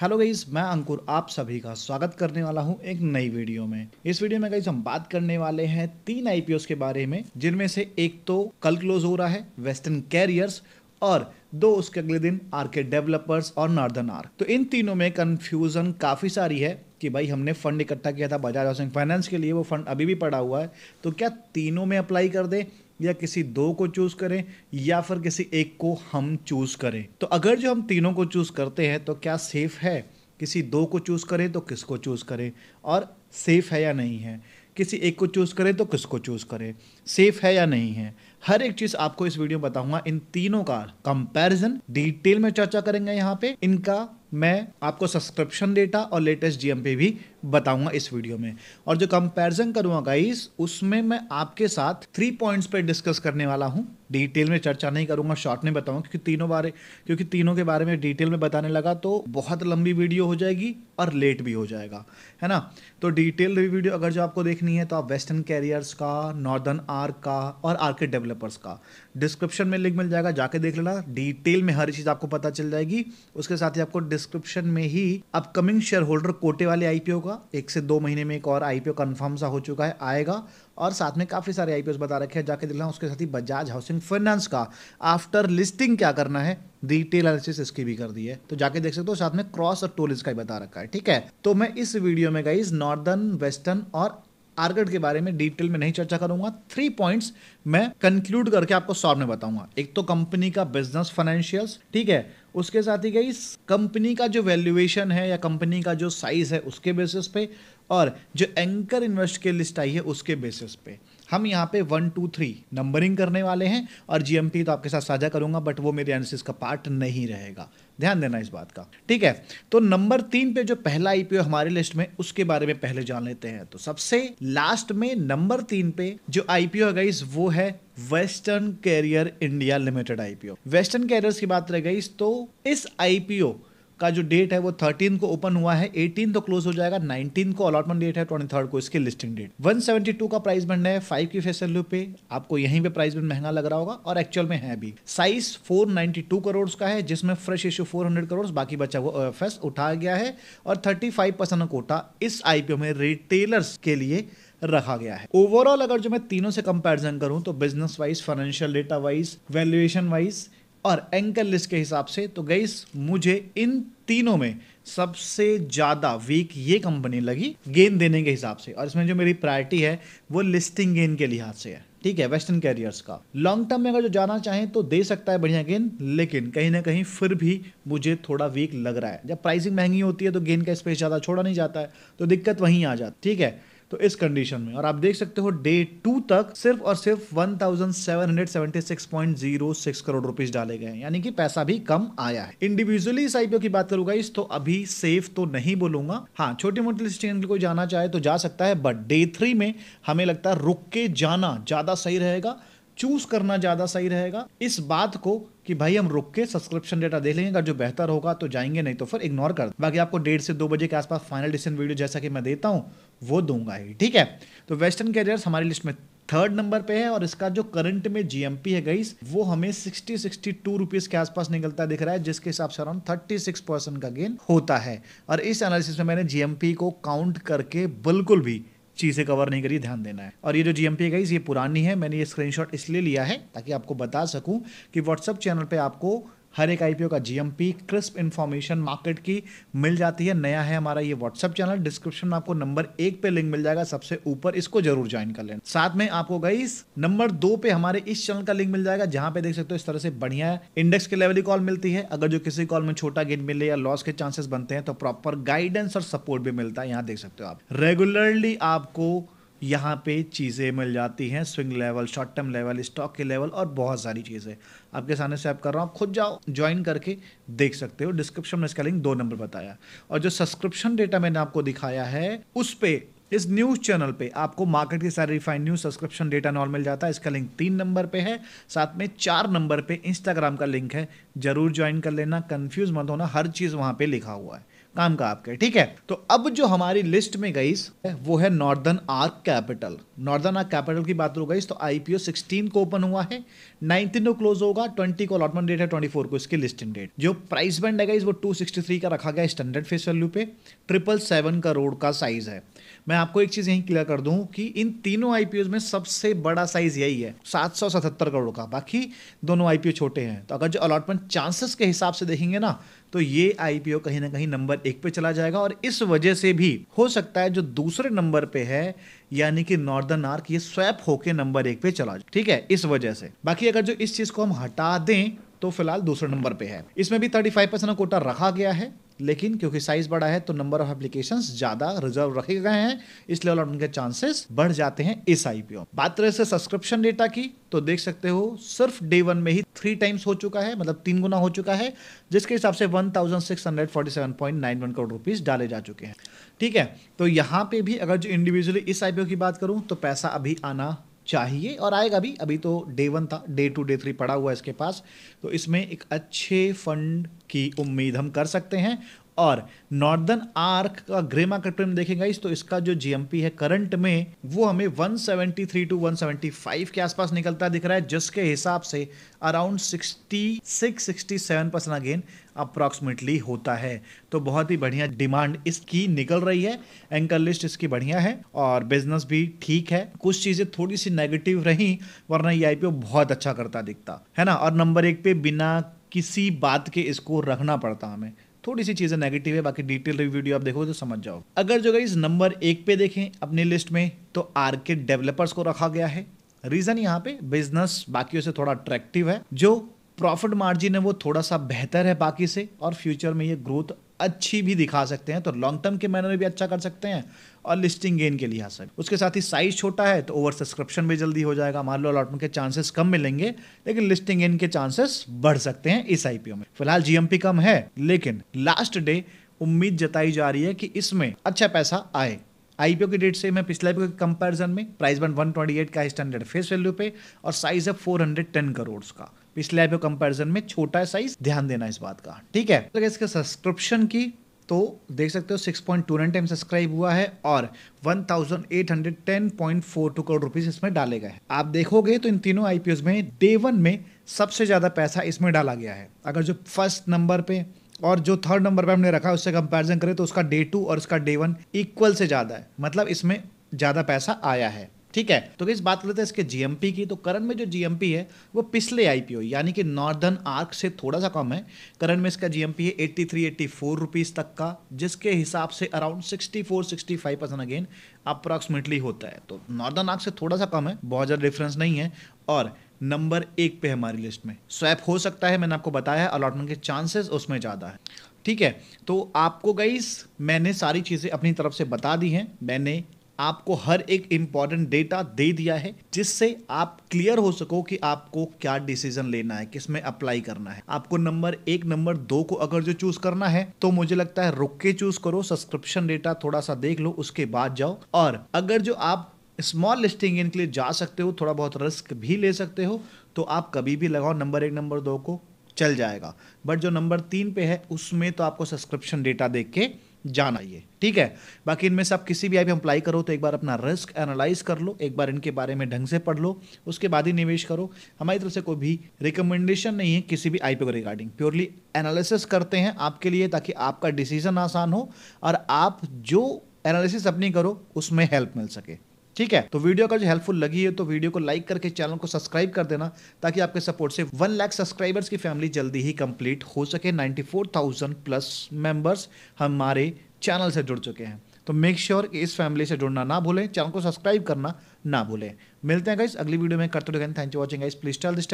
Hello guys मैं अंकुर आप सभी का स्वागत करने वाला हूँ एक नई वीडियो में। इस वीडियो में गाइस हम बात करने वाले हैं तीन आईपीओ के बारे में, जिनमें से एक तो कल क्लोज हो रहा है वेस्टर्न कैरियर्स और दो उसके अगले दिन आर के डेवलपर्स और नॉर्दर्न आर्क तो इन तीनों में कंफ्यूजन काफ़ी सारी है कि भाई हमने फंड इकट्ठा किया था बजाज हाउसिंग फाइनेंस के लिए, वो फंड अभी भी पड़ा हुआ है तो क्या तीनों में अप्लाई कर दें? या किसी दो को चूज़ करें, या फिर किसी एक को हम चूज़ करें। तो अगर जो हम तीनों को चूज़ करते हैं तो क्या सेफ़ है? किसी दो को चूज़ करें तो किसको चूज़ करें? और सेफ़ है या नहीं है? किसी एक को चूज़ करें तो किसको चूज़ करें? सेफ़ है या नहीं है? हर एक चीज़ आपको इस वीडियो में बताऊँगा। इन तीनों का कंपैरिजन डिटेल में चर्चा करेंगे यहाँ पे। इनका मैं आपको सब्सक्रिप्शन डेटा और लेटेस्ट जीएमपी भी बताऊँगा इस वीडियो में। और जो कंपैरिजन करूँगा गाइस उसमें मैं आपके साथ थ्री पॉइंट्स पे डिस्कस करने वाला हूँ। डिटेल में चर्चा नहीं करूँगा शॉर्ट में बताऊँगा, क्योंकि तीनों बारे, क्योंकि तीनों के बारे में डिटेल में बताने लगा तो बहुत लंबी वीडियो हो जाएगी और लेट भी हो जाएगा, है ना? तो डिटेल वीडियो अगर जो आपको देखनी है तो आप वेस्टर्न कैरियर्स का नॉर्दर्न आर्क का और आर्के डेवलपर्स का। डिस्क्रिप्शन में लिंक मिल जाएगा, जाके देख लेना। डिटेल में हर चीज़ आपको पता चल जाएगी। उसके साथ ही आपको डिस्क्रिप्शन में ही अपकमिंग शेयर होल्डर कोटे वाले आईपीओ का, एक से दो महीने में एक और आईपीओ कंफर्म सा हो चुका है, आएगा। और साथ में काफ़ी सारे आईपीओ बता रखे हैं, जाके देखना उसके साथ ही बजाज हाउसिंग फाइनेंस का। आफ्टर लिस्टिंग क्या करना है? डिटेल एनालिसिस इसकी भी कर दी है। तो जाके देख सकते हो, साथ में क्रॉस और टोल इसका ही बता रखा है, ठीक है? तो मैं इस वीडियो में गई नॉर्दर्न वेस्टर्न और आर्गट के बारे में डिटेल में नहीं चर्चा करूँगा। थ्री पॉइंट्स मैं कंक्लूड करके आपको सॉल्व में बताऊँगा। एक तो कंपनी का बिज़नेस फाइनेंशियल्स ठीक है? उसके साथ ही गई कंपनी का जो वैल्यूएशन है या कंपनी का जो साइज़ है उसके बेसिस पे और जो एंकर इन्वेस्ट के लिस्ट आई है उसके बेसिस पे। हम यहाँ पे वन टू थ्री नंबरिंग करने वाले हैं और जीएमपी तो आपके साथ साझा करूँगा बट वो मेरे एनालिसिस का पार्ट नहीं रहेगा। ध्यान देना इस बात का। ठीक है? तो नंबर तीन पे जो पहला आईपीओ हमारी लिस्ट में, उसके बारे में पहले जान लेते हैं। तो सबसे लास्ट में नंबर तीन पे जो आईपीओ है गई वो है western carrier India limited IPO western carriers की बात रह गई तो इस आईपीओ का जो डेट है वो थर्टीन को ओपन हुआ है एटीन तो क्लोज हो जाएगा नाइनटीन को अलॉटमेंट डेट है ट्वेंटी थर्ड को इसकी listing date one seventy two का प्राइस बैंड है फाइव की फेस पे, आपको यहीं पे प्राइस बैंड महँगा लग रहा होगा और एक्चुअल में है भी. Size four ninety two crore का है, जिसमें fresh issue four hundred crore बाकी बचा हुआ एफ़ उठाया गया है और थर्टी फाइव परसेंट कोटा इस आईपीओ में रिटेलर्स के लिए रखा गया है. ओवरऑल अगर जो मैं तीनों से कंपैरिजन करूँ तो business wise financial data wise valuation wise और एंकल लिस्ट के हिसाब से तो गईस मुझे इन तीनों में सबसे ज़्यादा वीक ये कंपनी लगी गेन देने के हिसाब से। और इसमें जो मेरी प्रायोरिटी है, वो लिस्टिंग गेन के लिहाज से है। ठीक है वेस्टर्न कैरियर्स का। लॉन्ग टर्म में अगर जो जाना चाहें तो दे सकता है बढ़िया गेन लेकिन कहीं ना कहीं फिर भी मुझे थोड़ा वीक लग रहा है। जब प्राइसिंग महँगी होती है तो गेन का स्पेस ज़्यादा छोड़ा नहीं जाता है तो दिक्कत वहीं आ जाती ठीक है तो इस कंडीशन में। और आप देख सकते हो डे टू तक सिर्फ़ और सिर्फ़ 1776.06 करोड़ रुपीज़ डाले गए यानी कि पैसा भी कम आया है। इंडिविजुअली इस आईपीओ की बात करूँगा इस तो अभी सेफ़ तो नहीं बोलूँगा। हाँ छोटी मोटी लिस्टिंग को जाना चाहे तो जा सकता है बट डे थ्री में हमें लगता है रुक के जाना ज़्यादा सही रहेगा। चूज़ करना ज़्यादा सही रहेगा। इस बात को कि भाई हम रुक के सब्सक्रिप्शन डेटा दे लेंगे, अगर जो बेहतर होगा तो जाएँगे, नहीं तो फिर इग्नोर कर बाकी आपको डेढ़ से दो बजे के आसपास फाइनल डिसीज़न वीडियो जैसा कि मैं देता हूँ, वो दूँगा ही, ठीक है? तो वेस्टर्न कैरियर्स हमारी लिस्ट में थर्ड नंबर पे है और इसका जो करंट में जीएमपी है गई वो हमें 60 62 रुपीस के आसपास निकलता दिख रहा है, जिसके हिसाब से अराउंड 36 परसेंट का गेन होता है। और इस एनालिसिस में मैंने जीएमपी को काउंट करके बिल्कुल भी चीज़ें कवर नहीं करी ध्यान देना है। और ये जो जीएमपी है ये पुरानी है, मैंने ये स्क्रीनशॉट इसलिए लिया है ताकि आपको बता सकूँ कि व्हाट्सअप चैनल पे आपको हर एक आईपीओ का जीएमपी क्रिस्प इन्फॉर्मेशन मार्केट की मिल जाती है। नया है हमारा ये व्हाट्सअप चैनल डिस्क्रिप्शन में आपको नंबर एक पे लिंक मिल जाएगा। सबसे ऊपर इसको ज़रूर ज्वाइन कर लेना। साथ में आपको गई नंबर दो पे हमारे इस चैनल का लिंक मिल जाएगा, जहाँ पे देख सकते हो इस तरह से बढ़िया इंडेक्स के लेवल की कॉल मिलती है। अगर जो किसी कॉल में छोटा गेन मिले या लॉस के चांसेस बनते हैं तो प्रॉपर गाइडेंस और सपोर्ट भी मिलता है, यहाँ देख सकते हो आप। रेगुलरली आपको यहाँ पे चीज़ें मिल जाती हैं swing level short term level stock के लेवल और बहुत सारी चीज़ें। आपके सामने से आप कर रहा हूँ खुद जाओ ज्वाइन करके देख सकते हो। डिस्क्रिप्शन में इसका लिंक दो नंबर बताया। और जो सब्सक्रिप्शन डेटा मैंने आपको दिखाया है, उस पर इस न्यूज़ चैनल पे आपको मार्केट की सारी रिफाइंड न्यूज़ सब्सक्रिप्शन डेटा नॉल मिल जाता है। इसका लिंक तीन नंबर पे है, साथ में चार नंबर पे इंस्टाग्राम का लिंक है। ज़रूर ज्वाइन कर लेना कंफ्यूज मत होना, हर चीज़ वहाँ पे लिखा हुआ है। काम का आपके? ठीक है? तो अब जो हमारी लिस्ट में गई वो है northern arc capital northern arc capital की बात गई तो आईपीओ 16 को ओपन हुआ है 19 को क्लोज होगा 20 को अलॉटमेंट डेट है 24 को इसकी लिस्टिंग डेट जो प्राइस बैंड है वो 263 का रखा गया स्टैंडर्ड फेस वैल्यू पे ट्रिपल सेवन करोड़ का साइज़ है. मैं आपको एक चीज़ यही क्लियर कर दूँ कि इन तीनों आईपीओ में सबसे बड़ा साइज़ यही है, सात सौ सतहत्तर करोड़ का. बाकी दोनों आईपीओ छोटे हैं. तो अगर जो अलॉटमेंट चांसेस के हिसाब से देखेंगे ना तो ये आईपीओ कहीं ना कहीं नंबर एक पे चला जाएगा और इस वजह से भी हो सकता है जो दूसरे नंबर पे है, यानी कि नॉर्दर्न आर्क ये स्वैप होके नंबर एक पे चला जाए। ठीक है, इस वजह से। बाकी अगर जो इस चीज़ को हम हटा दें तो फ़िलहाल दूसरे नंबर पे है। इसमें भी थर्टी फाइव परसेंट कोटा रखा गया है, लेकिन क्योंकि साइज़ बड़ा है तो नंबर ऑफ़ एप्लीकेशन ज़्यादा रिज़र्व रखे गए हैं, इसलिए उनके चांसेस बढ़ जाते हैं इस आईपीओ बात करें से सब्सक्रिप्शन डेटा की तो देख सकते हो, सिर्फ़ डे वन में ही थ्री टाइम्स हो चुका है मतलब तीन गुना हो चुका है, जिसके हिसाब से one thousand six hundred forty seven point nine one crore rupees डाले जा चुके हैं। ठीक है तो यहाँ पे भी अगर जो इंडिविजुअली इस आईपीओ की बात करूँ तो पैसा अभी आना चाहिए और आएगा भी। अभी तो डे वन था डे टू डे थ्री पड़ा हुआ इसके पास। तो इसमें एक अच्छे फंड की उम्मीद हम कर सकते हैं। और नॉर्दर्न आर्क का ग्रे मार्केट प्रीमियम देखेंगे इस तो इसका जो जीएमपी है करंट में, वो हमें 173 टू 175 के आसपास निकलता दिख रहा है, जिसके हिसाब से अराउंड 66 67 परसेंट अगेन अप्रॉक्सीमेटली होता है। तो बहुत ही बढ़िया डिमांड इसकी निकल रही है एंकर लिस्ट इसकी बढ़िया है, और बिज़नेस भी ठीक है। कुछ चीज़ें थोड़ी सी नेगेटिव रही, वरना ये आईपीओ बहुत अच्छा करता दिखता, है ना? और नंबर एक पे बिना किसी बात के इसको रखना पड़ता हमें। थोड़ी सी चीज़ें नेगेटिव है, बाकी डिटेल वीडियो आप देखोगे तो समझ जाओ अगर जो इस नंबर एक पे देखें अपनी लिस्ट में तो आर के डेवलपर्स को रखा गया है। रीजन यहाँ पे बिज़नेस बाकियों से थोड़ा अट्रैक्टिव है, जो प्रॉफिट मार्जिन है वो थोड़ा सा बेहतर है बाकी से, और फ्यूचर में ये ग्रोथ अच्छी भी दिखा सकते हैं तो लॉन्ग टर्म के मैनर में भी अच्छा कर सकते हैं और लिस्टिंग गेन के लिहाज से उसके साथ ही साइज़ छोटा है तो ओवर सब्सक्रिप्शन भी जल्दी हो जाएगा। मान लो अलॉटमेंट के चांसेस कम मिलेंगे, लेकिन लिस्टिंग गेन के चांसेस बढ़ सकते हैं इस आईपीओ में। फ़िलहाल जीएमपी कम है, लेकिन लास्ट डे उम्मीद जताई जा रही है कि इसमें अच्छा पैसा आए। आईपीओ की डेट से मैं पिछले आईपीओ के कंपैरिजन में। प्राइस बन 128 का स्टैंडर्ड फेस वैल्यू पे और साइज़ है 410 करोड़ का। पिछले आईपीओ कंपैरिजन में छोटा साइज़ ध्यान देना इस बात का। ठीक है? तो इसके सब्सक्रिप्शन की तो देख सकते हो 6.29 टाइम सब्सक्राइब हुआ है और 1810.42 करोड़ रुपीस इसमें डाले गए हैं। आप देखोगे तो इन तीनों आईपीओ में डे वन में सबसे ज़्यादा पैसा इसमें डाला गया है। अगर जो फ़र्स्ट नंबर पे और जो थर्ड नंबर पे हमने रखा है उससे कंपैरिजन करें तो उसका डे टू और उसका डे वन इक्वल से ज़्यादा है। मतलब इसमें ज़्यादा पैसा आया है। ठीक है? तो इस बात करते हैं इसके जीएमपी की तो करंट में जो जीएमपी है, वो पिछले आईपीओ यानी कि नॉर्दर्न आर्क से थोड़ा सा कम है। करंट में इसका जीएमपी है 83 84 रुपीस तक का, जिसके हिसाब से अराउंड 64 65 परसेंट अगेन अप्रॉक्सीमेटली होता है। तो नॉर्दर्न आर्क से थोड़ा सा कम है, बहुत ज़्यादा डिफरेंस नहीं है। और नंबर एक पे हमारी लिस्ट में। स्वैप हो सकता है, मैंने आपको बताया अलॉटमेंट के चांसेस उसमें ज़्यादा है। ठीक है? तो आपको गईस मैंने सारी चीज़ें अपनी तरफ़ से बता दी हैं। मैंने आपको हर एक इंपॉर्टेंट डेटा दे दिया है, जिससे आप क्लियर हो सको कि आपको क्या डिसीज़न लेना है किसमें अप्लाई करना है। आपको नंबर एक नंबर दो को अगर जो चूज़ करना है तो मुझे लगता है रुक के चूज़ करो सब्सक्रिप्शन डेटा थोड़ा सा देख लो, उसके बाद जाओ। और अगर जो आप स्मॉल लिस्टिंग इनके लिए जा सकते हो, थोड़ा बहुत रिस्क भी ले सकते हो तो आप कभी भी लगाओ नंबर एक नंबर दो को चल जाएगा। बट जो नंबर तीन पे है, उसमें तो आपको सब्सक्रिप्शन डेटा देख के जाना आइए। ठीक है? बाकी इनमें से आप किसी भी आई अप्लाई करो तो एक बार अपना रिस्क एनालाइज कर लो, एक बार इनके बारे में ढंग से पढ़ लो, उसके बाद ही निवेश करो। हमारी तरफ़ से कोई भी रिकमेंडेशन नहीं है किसी भी आई को रिगार्डिंग प्योरली एनालिसिस करते हैं आपके लिए ताकि आपका डिसीज़न आसान हो और आप जो एनालिसिस अपनी करो, उसमें हेल्प मिल सके। ठीक है? तो वीडियो अगर जो हेल्पफुल लगी है तो वीडियो को लाइक करके चैनल को सब्सक्राइब कर देना ताकि आपके सपोर्ट से वन लाख सब्सक्राइबर्स की फैमिली जल्दी ही कंप्लीट हो सके। 94,000 प्लस मेंबर्स हमारे चैनल से जुड़ चुके हैं। तो मेक श्योर sure कि इस फैमिली से जुड़ना ना भूलें चैनल को सब्सक्राइब करना ना भूलें। मिलते हैं गाइस अगली वीडियो में करते thank you watching guys please tell this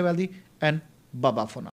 and बाबा फोना